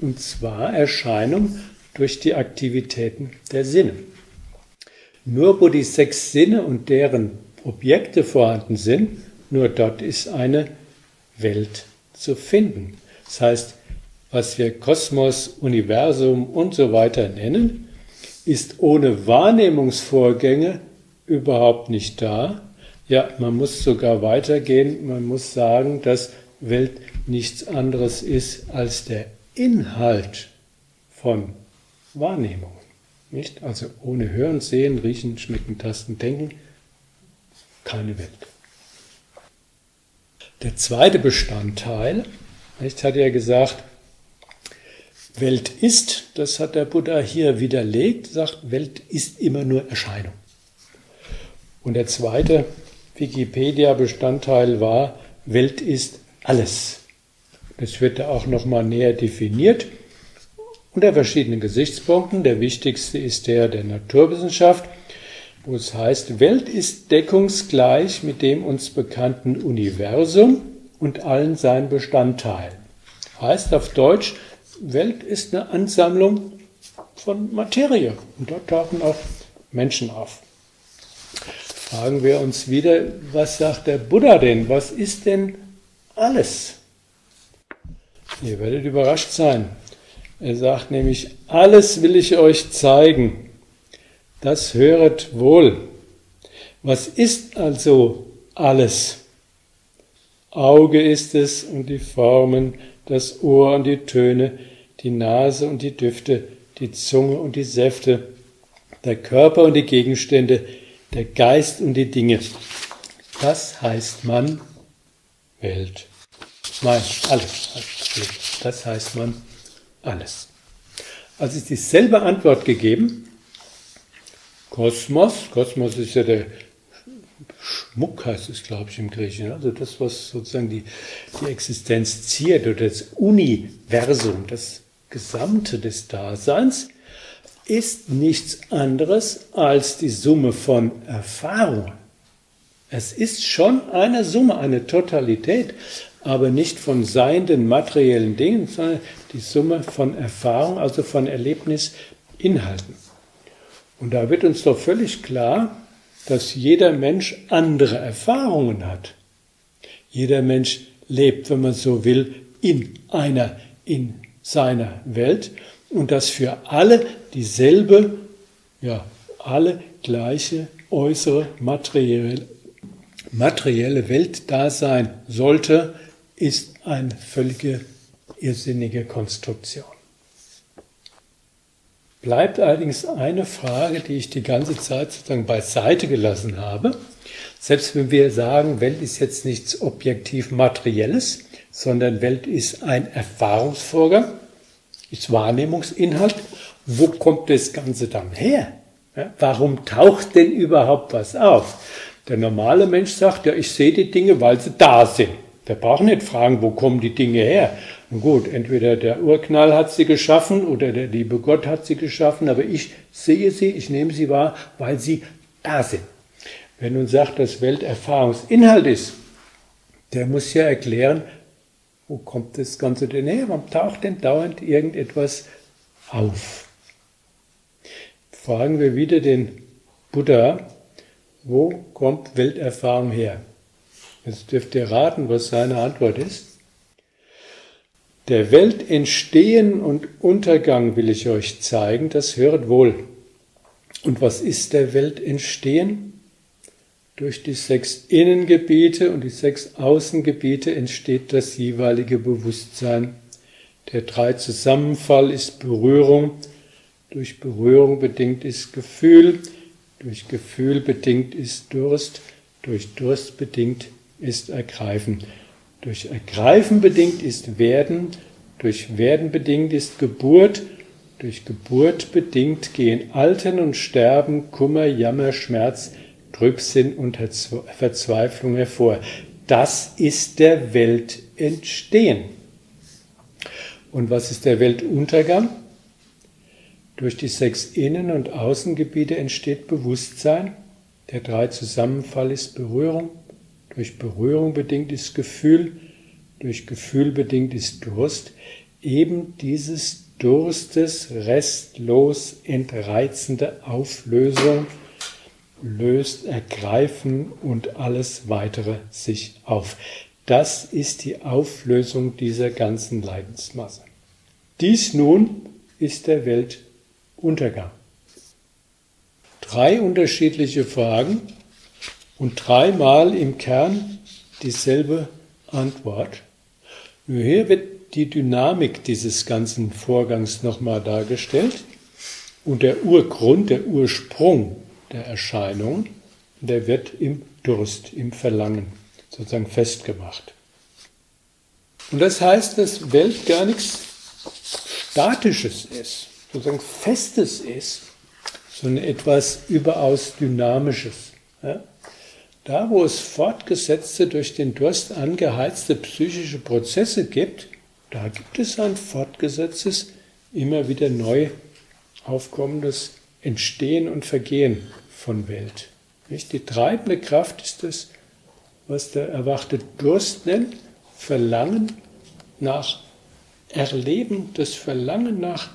Und zwar Erscheinung durch die Aktivitäten der Sinne. Nur wo die sechs Sinne und deren Objekte vorhanden sind, nur dort ist eine Welt zu finden. Das heißt, was wir Kosmos, Universum und so weiter nennen, ist ohne Wahrnehmungsvorgänge überhaupt nicht da ja, man muss sogar weitergehen. Man muss sagen, dass Welt nichts anderes ist als der Inhalt von Wahrnehmungen. Nicht? Also ohne Hören, Sehen, Riechen, Schmecken, Tasten, Denken, keine Welt. Der zweite Bestandteil, nicht, hat er gesagt, Welt ist, das hat der Buddha hier widerlegt, sagt, Welt ist immer nur Erscheinung. Und der zweite Wikipedia-Bestandteil war, Welt ist alles. Das wird da auch nochmal näher definiert unter verschiedenen Gesichtspunkten. Der wichtigste ist der der Naturwissenschaft, wo es heißt, Welt ist deckungsgleich mit dem uns bekannten Universum und allen seinen Bestandteilen. Heißt auf Deutsch, Welt ist eine Ansammlung von Materie und dort tauchen auch Menschen auf fragen wir uns wieder, was sagt der Buddha denn? Was ist denn alles? Ihr werdet überrascht sein. Er sagt nämlich, alles will ich euch zeigen. Das höret wohl. Was ist also alles? Auge ist es und die Formen, das Ohr und die Töne, die Nase und die Düfte, die Zunge und die Säfte, der Körper und die Gegenstände, der Geist und die Dinge. Das heißt man Welt. Nein, alles. Das heißt man alles. Also ist dieselbe Antwort gegeben. Kosmos, Kosmos ist ja der Schmuck, heißt es, glaube ich, im Griechischen. Also das, was sozusagen die, die Existenz ziert oder das Universum, das Gesamte des Daseins ist nichts anderes als die Summe von Erfahrungen. Es ist schon eine Summe, eine Totalität, aber nicht von seienden materiellen Dingen, sondern die Summe von Erfahrung, also von Erlebnisinhalten. Und da wird uns doch völlig klar, dass jeder Mensch andere Erfahrungen hat. Jeder Mensch lebt, wenn man so will, in einer, in seiner Welt und dass für alle dieselbe, ja, alle gleiche äußere materielle, materielle Welt da sein sollte, ist eine völlige irrsinnige Konstruktion. Bleibt allerdings eine Frage, die ich die ganze Zeit sozusagen beiseite gelassen habe. Selbst wenn wir sagen, Welt ist jetzt nichts objektiv Materielles, sondern Welt ist ein Erfahrungsvorgang, ist Wahrnehmungsinhalt. Wo kommt das Ganze dann her? Warum taucht denn überhaupt was auf? Der normale Mensch sagt, ja, ich sehe die Dinge, weil sie da sind. Der braucht nicht fragen, wo kommen die Dinge her. Nun gut, entweder der Urknall hat sie geschaffen oder der liebe Gott hat sie geschaffen, aber ich sehe sie, ich nehme sie wahr, weil sie da sind. Wer nun sagt, dass Welterfahrungsinhalt ist, der muss ja erklären, wo kommt das Ganze denn her? Warum taucht denn dauernd irgendetwas auf? Fragen wir wieder den Buddha, wo kommt Welterfahrung her? Jetzt dürft ihr raten, was seine Antwort ist. Der Welt Entstehen und Untergang will ich euch zeigen, das höret wohl. Und was ist der Welt Entstehen? Durch die sechs Innengebiete und die sechs Außengebiete entsteht das jeweilige Bewusstsein. Der drei Zusammenfall ist Berührung, durch Berührung bedingt ist Gefühl, durch Gefühl bedingt ist Durst, durch Durst bedingt ist Ergreifen. Durch Ergreifen bedingt ist Werden, durch Werden bedingt ist Geburt, durch Geburt bedingt gehen Altern und Sterben, Kummer, Jammer, Schmerz, Trübsinn und Verzweiflung hervor. Das ist der Weltentstehen. Und was ist der Weltuntergang? Durch die sechs Innen- und Außengebiete entsteht Bewusstsein. Der drei Zusammenfall ist Berührung. Durch Berührung bedingt ist Gefühl. Durch Gefühl bedingt ist Durst. Eben dieses Durstes restlos entreizende Auflösung löst Ergreifen und alles weitere sich auf. Das ist die Auflösung dieser ganzen Leidensmasse. Dies nun ist der Weltuntergang. Drei unterschiedliche Fragen und dreimal im Kern dieselbe Antwort. Nur hier wird die Dynamik dieses ganzen Vorgangs nochmal dargestellt und der Urgrund, der Ursprung der Erscheinung, der wird im Durst, im Verlangen sozusagen festgemacht. Und das heißt, dass Welt gar nichts Statisches ist, sozusagen Festes ist, sondern etwas überaus Dynamisches. Ja? Da, wo es fortgesetzte, durch den Durst angeheizte psychische Prozesse gibt, da gibt es ein fortgesetztes, immer wieder neu aufkommendes Entstehen und Vergehen von Welt. Nicht? Die treibende Kraft ist das, was der erwachte Durst nennt, Verlangen nach Erleben, das Verlangen nach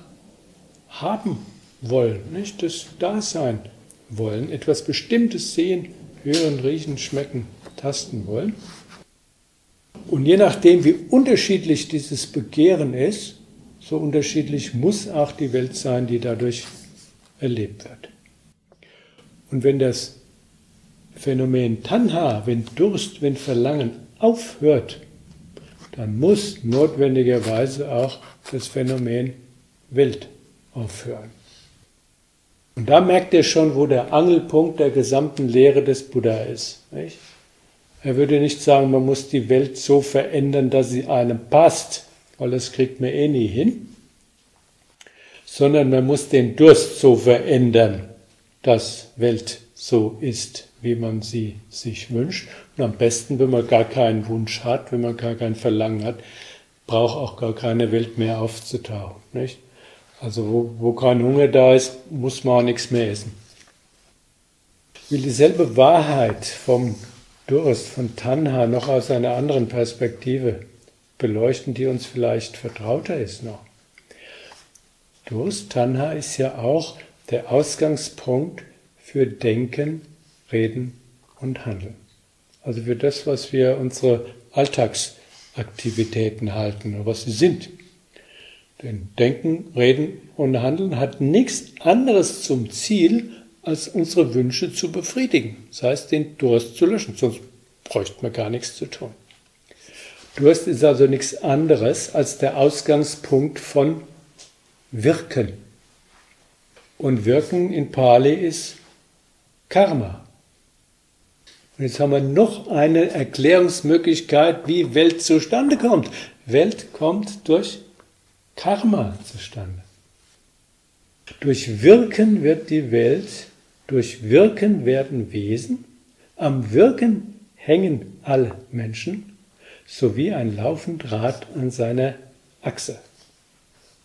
haben wollen, nicht? das Dasein wollen, etwas Bestimmtes sehen, hören, riechen, schmecken, tasten wollen. Und je nachdem, wie unterschiedlich dieses Begehren ist, so unterschiedlich muss auch die Welt sein, die dadurch erlebt wird. Und wenn das Phänomen Tanha, wenn Durst, wenn Verlangen aufhört, dann muss notwendigerweise auch das Phänomen Welt aufhören. Und da merkt ihr schon, wo der Angelpunkt der gesamten Lehre des Buddha ist. Nicht? Er würde nicht sagen, man muss die Welt so verändern, dass sie einem passt, weil das kriegt man eh nie hin, sondern man muss den Durst so verändern, dass Welt so ist, wie man sie sich wünscht. Und am besten, wenn man gar keinen Wunsch hat, wenn man gar kein Verlangen hat, braucht auch gar keine Welt mehr aufzutauchen. Nicht? Also wo, wo kein Hunger da ist, muss man auch nichts mehr essen. Ich will dieselbe Wahrheit vom Durst, von Tanha noch aus einer anderen Perspektive beleuchten, die uns vielleicht vertrauter ist noch. Durst, Tanha ist ja auch der Ausgangspunkt für Denken, Reden und Handeln. Also für das, was wir unsere Alltagsaktivitäten halten oder was sie sind. Denn Denken, Reden und Handeln hat nichts anderes zum Ziel, als unsere Wünsche zu befriedigen. Das heißt, den Durst zu löschen, sonst bräuchte man gar nichts zu tun. Durst ist also nichts anderes als der Ausgangspunkt von Wirken. Und Wirken in Pali ist Karma. Und jetzt haben wir noch eine Erklärungsmöglichkeit, wie Welt zustande kommt. Welt kommt durch Karma zustande. Durch Wirken wird die Welt, durch Wirken werden Wesen, am Wirken hängen alle Menschen, sowie ein laufend Rad an seiner Achse.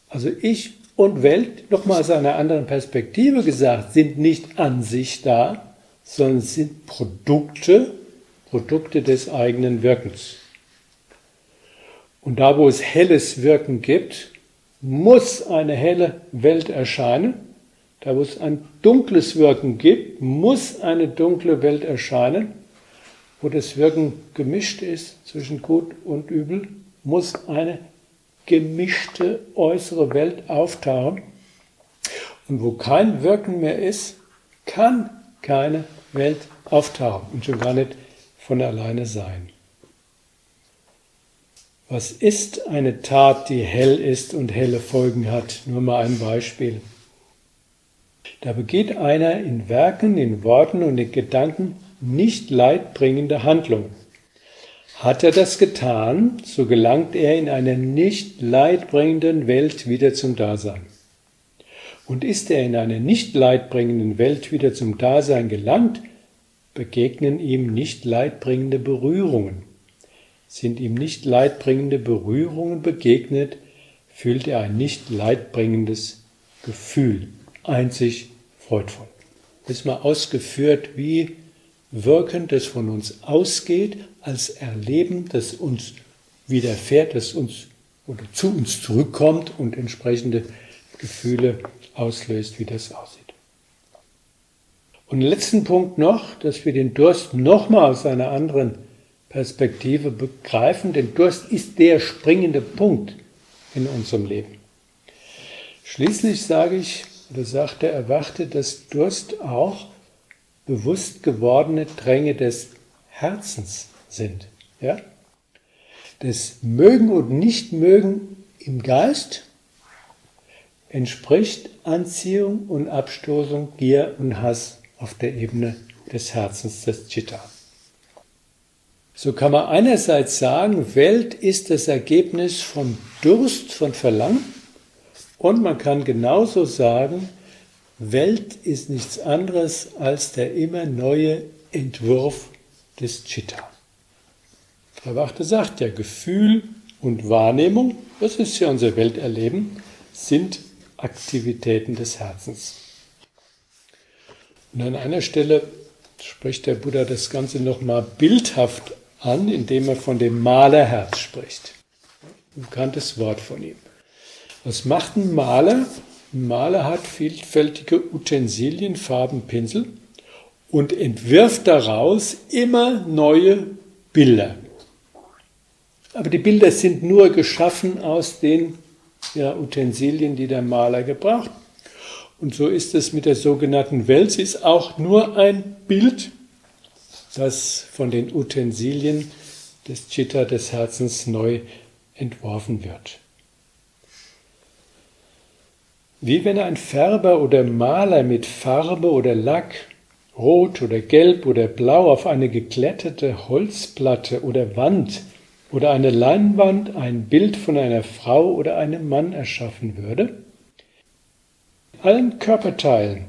Also ich und Welt, nochmal aus einer anderen Perspektive gesagt, sind nicht an sich da, sondern sind Produkte, Produkte des eigenen Wirkens. Und da, wo es helles Wirken gibt, muss eine helle Welt erscheinen. Da, wo es ein dunkles Wirken gibt, muss eine dunkle Welt erscheinen. Wo das Wirken gemischt ist zwischen Gut und Übel, muss eine gemischte äußere Welt auftauchen. Und wo kein Wirken mehr ist, kann keine Welt auftauchen und schon gar nicht von alleine sein. Was ist eine Tat, die hell ist und helle Folgen hat? Nur mal ein Beispiel. Da begeht einer in Werken, in Worten und in Gedanken nicht leidbringende Handlungen. Hat er das getan, so gelangt er in einer nicht leidbringenden Welt wieder zum Dasein. Und ist er in einer nicht leidbringenden Welt wieder zum Dasein gelangt, begegnen ihm nicht leidbringende Berührungen. Sind ihm nicht leidbringende Berührungen begegnet, fühlt er ein nicht leidbringendes Gefühl, einzig freudvoll. Ist mal ausgeführt, wie Wirken, das von uns ausgeht, als Erleben, das uns widerfährt, das uns oder zu uns zurückkommt und entsprechende Gefühle auslöst, wie das aussieht. Und letzten Punkt noch, dass wir den Durst nochmal aus einer anderen Perspektive begreifen, denn Durst ist der springende Punkt in unserem Leben. Schließlich sage ich, oder sagt er, erwarte, dass Durst auch bewusst gewordene Dränge des Herzens sind. Ja? Das Mögen und Nichtmögen im Geist entspricht Anziehung und Abstoßung, Gier und Hass auf der Ebene des Herzens des Chitta. So kann man einerseits sagen, Welt ist das Ergebnis von Durst, von Verlangen, und man kann genauso sagen, Welt ist nichts anderes als der immer neue Entwurf des Chitta. Frau Wachte sagt ja, Gefühl und Wahrnehmung, das ist ja unser Welterleben, sind Aktivitäten des Herzens. Und an einer Stelle spricht der Buddha das Ganze nochmal bildhaft an, indem er von dem Malerherz spricht. Ein bekanntes Wort von ihm. Was macht ein Maler? Ein Maler hat vielfältige Utensilien, Farben, Pinsel und entwirft daraus immer neue Bilder. Aber die Bilder sind nur geschaffen aus den ja, Utensilien, die der Maler gebraucht. Und so ist es mit der sogenannten Welt. Sie ist auch nur ein Bild, das von den Utensilien des Chitta, des Herzens, neu entworfen wird. Wie wenn ein Färber oder Maler mit Farbe oder Lack, rot oder gelb oder blau auf eine geglättete Holzplatte oder Wand oder eine Leinwand ein Bild von einer Frau oder einem Mann erschaffen würde? Allen Körperteilen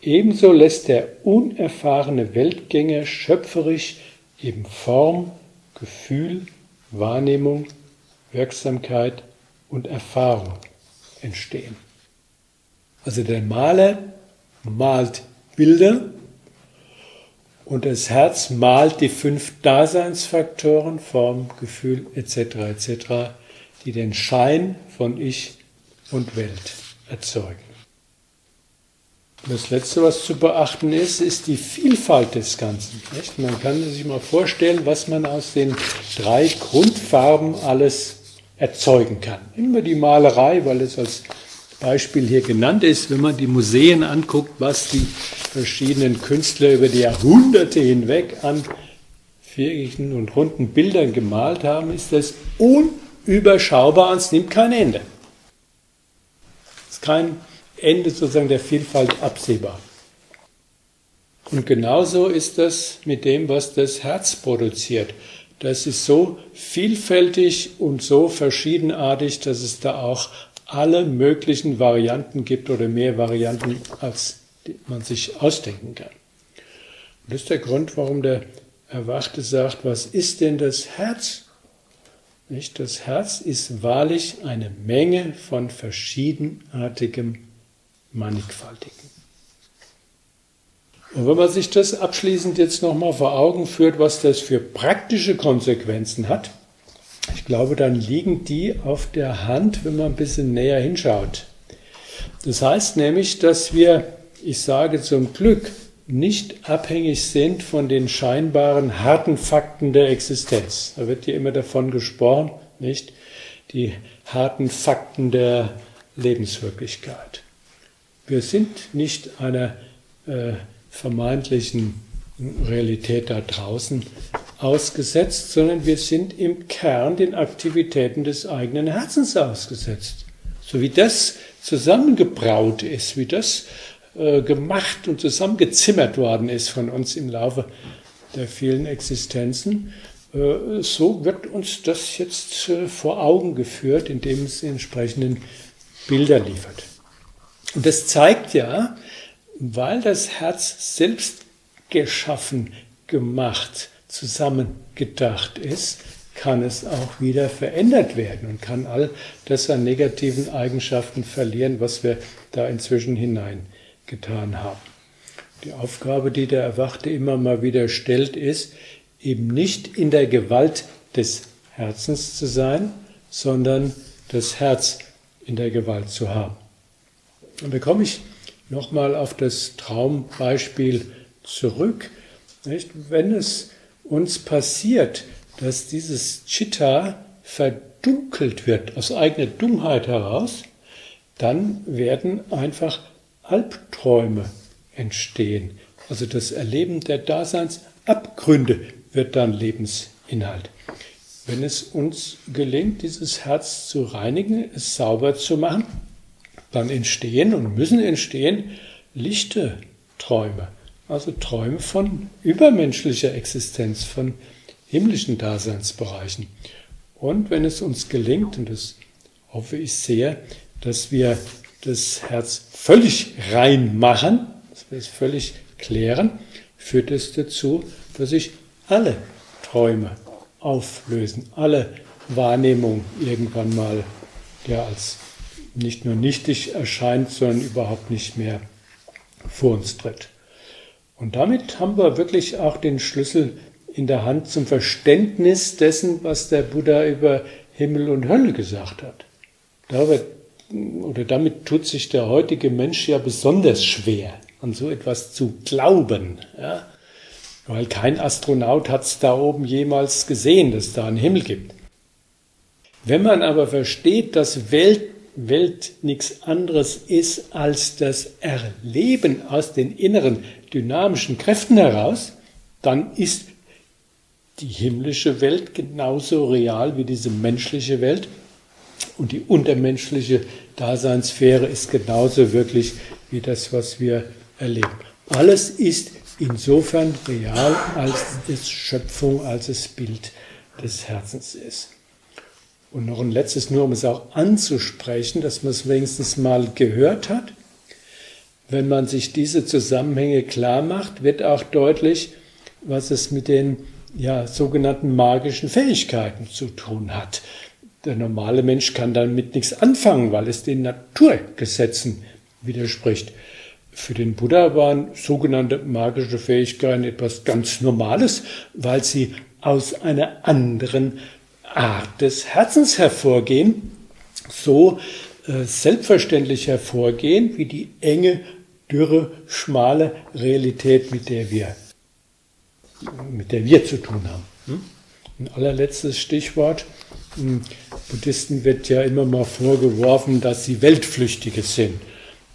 ebenso lässt der unerfahrene Weltgänger schöpferisch eben Form, Gefühl, Wahrnehmung, Wirksamkeit und Erfahrung entstehen. Also der Maler malt Bilder und das Herz malt die fünf Daseinsfaktoren, Form, Gefühl etc. etc., die den Schein von Ich und Welt erzeugen. Das Letzte, was zu beachten ist, ist die Vielfalt des Ganzen. Nicht? Man kann sich mal vorstellen, was man aus den drei Grundfarben alles erzeugen kann. Immer die Malerei, weil es als Beispiel hier genannt ist, wenn man die Museen anguckt, was die verschiedenen Künstler über die Jahrhunderte hinweg an viereckigen und runden Bildern gemalt haben, ist das unüberschaubar und es nimmt kein Ende. Es ist kein Ende sozusagen der Vielfalt absehbar. Und genauso ist das mit dem, was das Herz produziert. Das ist so vielfältig und so verschiedenartig, dass es da auch alle möglichen Varianten gibt oder mehr Varianten, als man sich ausdenken kann. Und das ist der Grund, warum der Erwachte sagt, was ist denn das Herz? Nicht? Das Herz ist wahrlich eine Menge von verschiedenartigem, mannigfaltigem. Und wenn man sich das abschließend jetzt nochmal vor Augen führt, was das für praktische Konsequenzen hat, ich glaube, dann liegen die auf der Hand, wenn man ein bisschen näher hinschaut. Das heißt nämlich, dass wir, ich sage zum Glück, nicht abhängig sind von den scheinbaren harten Fakten der Existenz. Da wird hier immer davon gesprochen, nicht? Die harten Fakten der Lebenswirklichkeit. Wir sind nicht einer äh, vermeintlichen Realität da draußen ausgesetzt, sondern wir sind im Kern den Aktivitäten des eigenen Herzens ausgesetzt. So wie das zusammengebraut ist, wie das äh, gemacht und zusammengezimmert worden ist von uns im Laufe der vielen Existenzen, äh, so wird uns das jetzt äh, vor Augen geführt, indem es die entsprechenden Bilder liefert. Und das zeigt ja, weil das Herz selbst geschaffen, gemacht, zusammengedacht ist, kann es auch wieder verändert werden und kann all das an negativen Eigenschaften verlieren, was wir da inzwischen hineingetan haben. Die Aufgabe, die der Erwachte immer mal wieder stellt, ist, eben nicht in der Gewalt des Herzens zu sein, sondern das Herz in der Gewalt zu haben. Und da komme ich nochmal auf das Traumbeispiel zurück. Nicht? Wenn es uns passiert, dass dieses Chitta verdunkelt wird aus eigener Dummheit heraus, dann werden einfach Albträume entstehen. Also das Erleben der Daseinsabgründe wird dann Lebensinhalt. Wenn es uns gelingt, dieses Herz zu reinigen, es sauber zu machen, dann entstehen und müssen entstehen lichte Träume. Also Träume von übermenschlicher Existenz, von himmlischen Daseinsbereichen. Und wenn es uns gelingt, und das hoffe ich sehr, dass wir das Herz völlig rein machen, dass wir es völlig klären, führt es dazu, dass sich alle Träume auflösen, alle Wahrnehmung irgendwann mal ja, als nicht nur nichtig erscheint, sondern überhaupt nicht mehr vor uns tritt. Und damit haben wir wirklich auch den Schlüssel in der Hand zum Verständnis dessen, was der Buddha über Himmel und Hölle gesagt hat. Damit, oder damit tut sich der heutige Mensch ja besonders schwer, an so etwas zu glauben. Ja? Weil kein Astronaut hat es da oben jemals gesehen, dass es da einen Himmel gibt. Wenn man aber versteht, dass Welt Welt nichts anderes ist als das Erleben aus den inneren dynamischen Kräften heraus, dann ist die himmlische Welt genauso real wie diese menschliche Welt und die untermenschliche Daseinssphäre ist genauso wirklich wie das, was wir erleben. Alles ist insofern real, als es Schöpfung, als es Bild des Herzens ist. Und noch ein letztes nur, um es auch anzusprechen, dass man es wenigstens mal gehört hat. Wenn man sich diese Zusammenhänge klar macht, wird auch deutlich, was es mit den ja, sogenannten magischen Fähigkeiten zu tun hat. Der normale Mensch kann damit nichts anfangen, weil es den Naturgesetzen widerspricht. Für den Buddha waren sogenannte magische Fähigkeiten etwas ganz Normales, weil sie aus einer anderen Art des Herzens hervorgehen, so äh, selbstverständlich hervorgehen wie die enge dürre, schmale Realität, mit der wir, mit der wir zu tun haben. Hm? Ein allerletztes Stichwort. Buddhisten wird ja immer mal vorgeworfen, dass sie Weltflüchtige sind.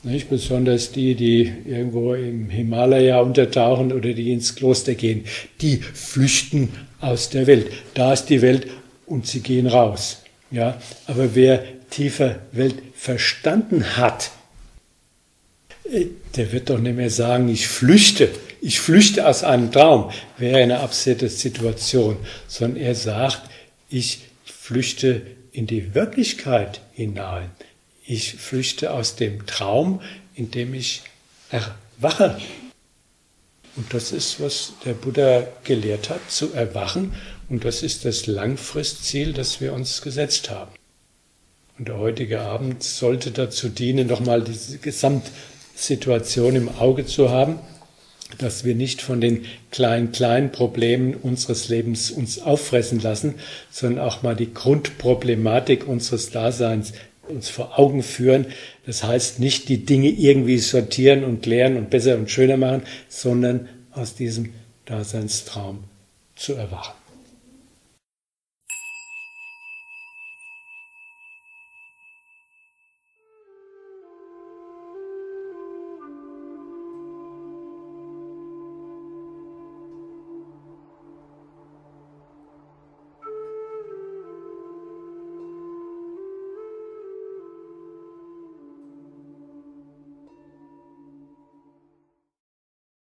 Nicht? Besonders die, die irgendwo im Himalaya untertauchen oder die ins Kloster gehen. Die flüchten aus der Welt. Da ist die Welt und sie gehen raus. Ja? Aber wer tiefer Welt verstanden hat, äh, der wird doch nicht mehr sagen, ich flüchte, ich flüchte aus einem Traum, wäre eine absurde Situation, sondern er sagt, ich flüchte in die Wirklichkeit hinein. Ich flüchte aus dem Traum, in dem ich erwache. Und das ist, was der Buddha gelehrt hat, zu erwachen. Und das ist das Langfristziel, das wir uns gesetzt haben. Und der heutige Abend sollte dazu dienen, nochmal diese Gesamtsituation im Auge zu haben, dass wir nicht von den kleinen, kleinen Problemen unseres Lebens uns auffressen lassen, sondern auch mal die Grundproblematik unseres Daseins uns vor Augen führen. Das heißt nicht die Dinge irgendwie sortieren und klären und besser und schöner machen, sondern aus diesem Daseinstraum zu erwachen.